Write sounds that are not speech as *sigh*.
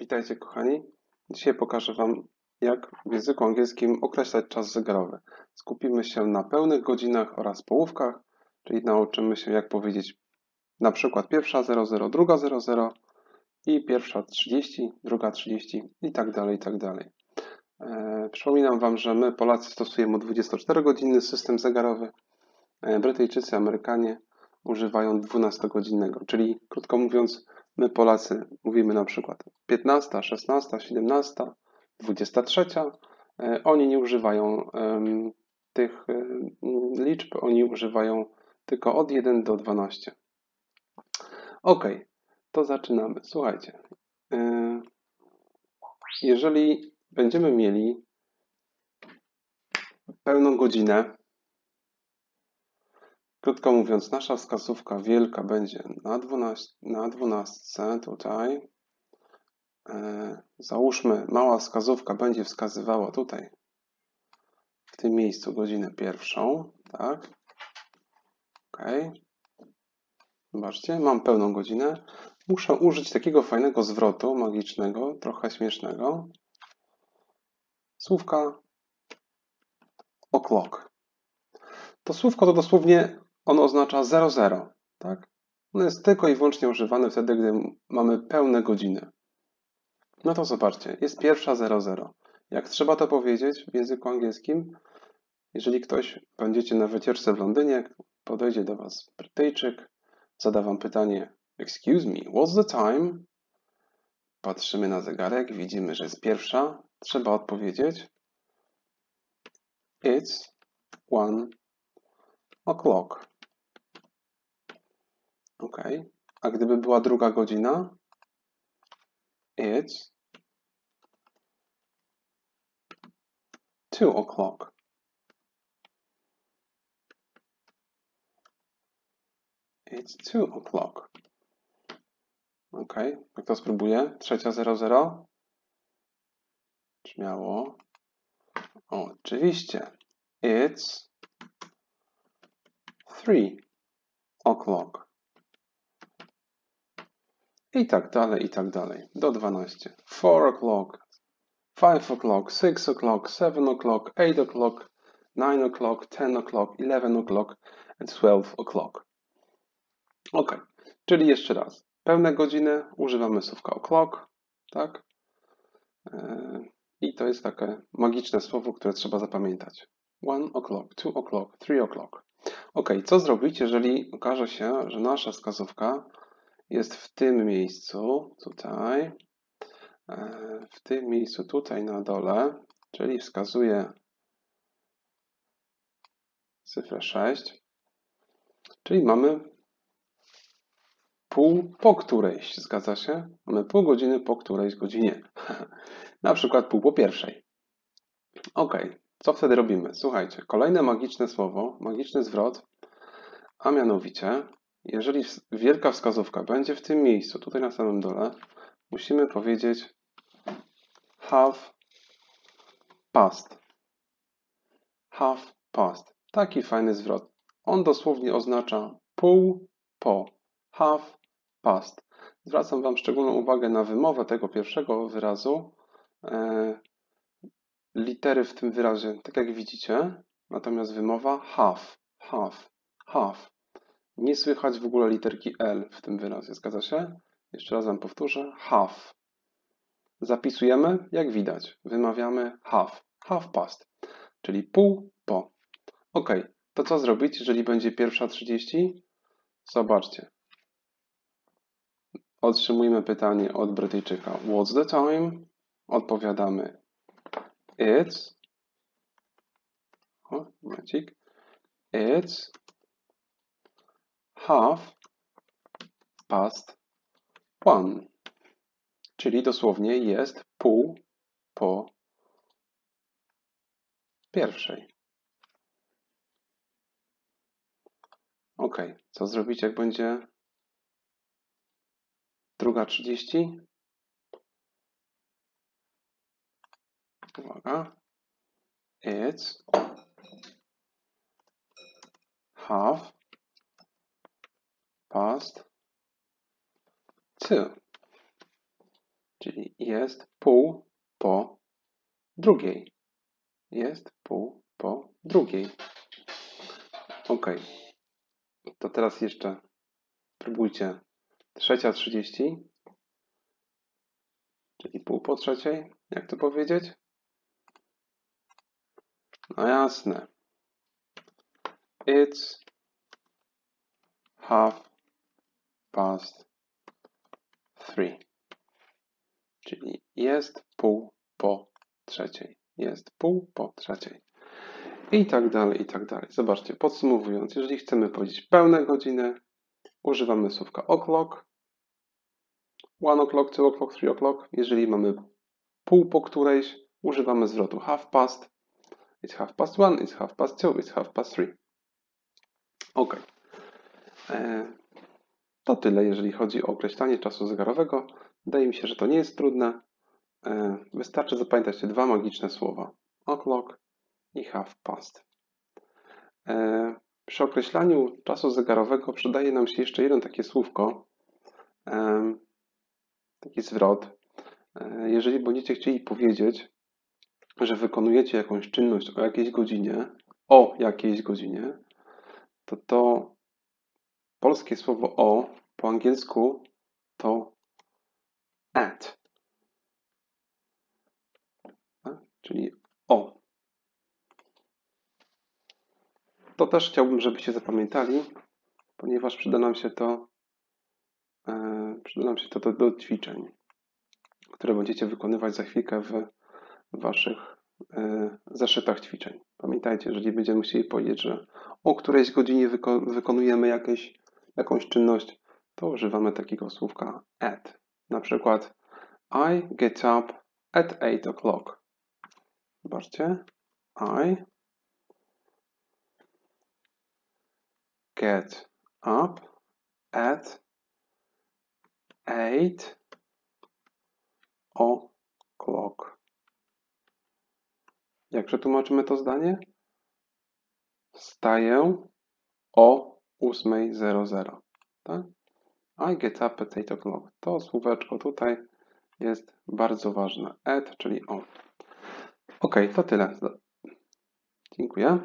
Witajcie kochani. Dzisiaj pokażę Wam, jak w języku angielskim określać czas zegarowy. Skupimy się na pełnych godzinach oraz połówkach, czyli nauczymy się jak powiedzieć na przykład pierwsza 00, druga 00 i pierwsza 30, druga 30 i tak dalej, i tak dalej. E, przypominam Wam, że my Polacy stosujemy 24-godzinny system zegarowy. E, Brytyjczycy, Amerykanie używają 12-godzinnego, czyli krótko mówiąc My Polacy mówimy na przykład 15, 16, 17, 23. Oni nie używają tych liczb, oni używają tylko od 1 do 12. Ok, to zaczynamy. Słuchajcie, e, jeżeli będziemy mieli pełną godzinę, Krótko mówiąc, nasza wskazówka wielka będzie na 12, na 12 tutaj. E, załóżmy, mała wskazówka będzie wskazywała tutaj, w tym miejscu, godzinę pierwszą. Tak. OK. Zobaczcie, mam pełną godzinę. Muszę użyć takiego fajnego zwrotu magicznego, trochę śmiesznego. Słówka o'clock. To słówko to dosłownie ono oznacza 00, tak? Ono jest tylko i wyłącznie używane wtedy, gdy mamy pełne godziny. No to zobaczcie, jest pierwsza 00. Jak trzeba to powiedzieć w języku angielskim? Jeżeli ktoś będziecie na wycieczce w Londynie, podejdzie do Was Brytyjczyk, zada Wam pytanie Excuse me, what's the time? Patrzymy na zegarek, widzimy, że jest pierwsza. Trzeba odpowiedzieć It's one o'clock. Ok. A gdyby była druga godzina? It's two o'clock. It's two o'clock. Ok, jak to spróbuję? Trzecia 00. Śmiało. O, oczywiście. It's three o'clock. I tak dalej, i tak dalej. Do 12. 4 o'clock, 5 o'clock, 6 o'clock, 7 o'clock, 8 o'clock, 9 o'clock, 10 o'clock, 11 o'clock and 12 o'clock. Ok, czyli jeszcze raz. Pełne godziny używamy słówka o'clock, tak? E, I to jest takie magiczne słowo, które trzeba zapamiętać. 1 o'clock, 2 o'clock, 3 o'clock. Ok, co zrobić, jeżeli okaże się, że nasza wskazówka jest w tym miejscu, tutaj, e, w tym miejscu tutaj na dole, czyli wskazuje cyfrę 6, czyli mamy pół po którejś, zgadza się? Mamy pół godziny po którejś godzinie, *laughs* na przykład pół po pierwszej. Ok, co wtedy robimy? Słuchajcie, kolejne magiczne słowo, magiczny zwrot, a mianowicie jeżeli wielka wskazówka będzie w tym miejscu, tutaj na samym dole, musimy powiedzieć have passed. Have passed. Taki fajny zwrot. On dosłownie oznacza pół po. Have passed. Zwracam Wam szczególną uwagę na wymowę tego pierwszego wyrazu. E, litery w tym wyrazie, tak jak widzicie, natomiast wymowa have, have, have. Nie słychać w ogóle literki L w tym wyrazie, zgadza się? Jeszcze raz wam powtórzę. Have. Zapisujemy, jak widać. Wymawiamy have. Have past, czyli pół po. Ok, to co zrobić, jeżeli będzie pierwsza 30? Zobaczcie. Otrzymujemy pytanie od Brytyjczyka. What's the time? Odpowiadamy. It's. O, momencik. It's half past one, czyli dosłownie jest pół po pierwszej. Ok, co zrobić, jak będzie druga 30? Uwaga. It's half past two. Czyli jest pół po drugiej. Jest pół po drugiej. Ok. To teraz jeszcze spróbujcie. Trzecia trzydzieści, czyli pół po trzeciej. Jak to powiedzieć? No jasne. It's half past three. Czyli jest pół po trzeciej. Jest pół po trzeciej. I tak dalej, i tak dalej. Zobaczcie, podsumowując, jeżeli chcemy powiedzieć pełne godziny, używamy słówka o'clock, one o'clock, two o'clock, three o'clock. Jeżeli mamy pół po którejś, używamy zwrotu half past. It's half past one, it's half past two, it's half past three. Ok. To tyle, jeżeli chodzi o określanie czasu zegarowego. Wydaje mi się, że to nie jest trudne. E, wystarczy zapamiętać te dwa magiczne słowa. O'clock i half past. E, przy określaniu czasu zegarowego przydaje nam się jeszcze jedno takie słówko, taki zwrot. Jeżeli będziecie chcieli powiedzieć, że wykonujecie jakąś czynność o jakiejś godzinie, o jakiejś godzinie, to to polskie słowo o po angielsku to at. Tak? Czyli o. To też chciałbym, żebyście zapamiętali, ponieważ przyda nam się to, e, przyda nam się to do, do ćwiczeń, które będziecie wykonywać za chwilkę w waszych e, zeszytach ćwiczeń. Pamiętajcie, jeżeli będziemy musieli powiedzieć, że o którejś godzinie wyko wykonujemy jakieś, jakąś czynność, to używamy takiego słówka at. Na przykład I get up at 8 o'clock. Zobaczcie. I get up at 8 o'clock. Jak przetłumaczymy to zdanie? Wstaję o 8.00. Tak? I get up at 8 o'clock. To słóweczko tutaj jest bardzo ważne. At, czyli o. Ok, to tyle. Dziękuję.